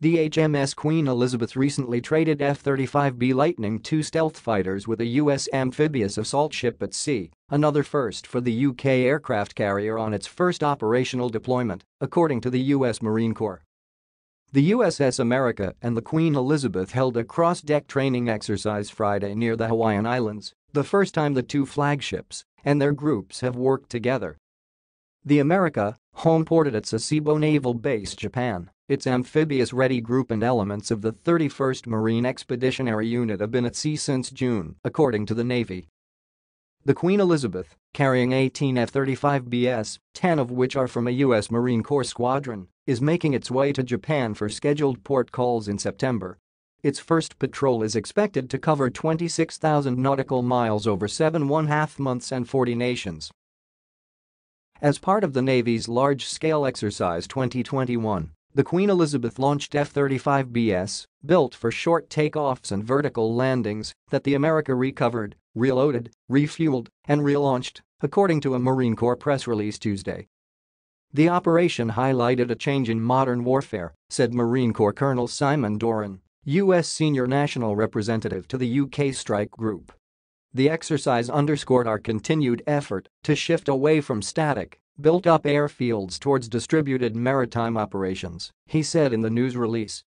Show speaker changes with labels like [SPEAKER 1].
[SPEAKER 1] The HMS Queen Elizabeth recently traded F-35B Lightning II stealth fighters with a U.S. amphibious assault ship at sea, another first for the UK aircraft carrier on its first operational deployment, according to the U.S. Marine Corps. The USS America and the Queen Elizabeth held a cross-deck training exercise Friday near the Hawaiian Islands, the first time the two flagships and their groups have worked together. The America, homeported at Sasebo Naval Base, Japan, its amphibious-ready group and elements of the 31st Marine Expeditionary Unit have been at sea since June, according to the Navy. The Queen Elizabeth, carrying 18 F-35Bs, 10 of which are from a U.S. Marine Corps squadron, is making its way to Japan for scheduled port calls in September. Its first patrol is expected to cover 26,000 nautical miles over seven one-half months and 40 nations. As part of the Navy's large-scale exercise 2021, the Queen Elizabeth launched F-35Bs, built for short takeoffs and vertical landings, that the America recovered, reloaded, refueled, and relaunched, according to a Marine Corps press release Tuesday. The operation highlighted a change in modern warfare, said Marine Corps Colonel Simon Doran, U.S. Senior National Representative to the UK Strike Group. The exercise underscored our continued effort to shift away from static, built-up airfields towards distributed maritime operations, he said in the news release.